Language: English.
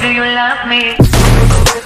Do you love me?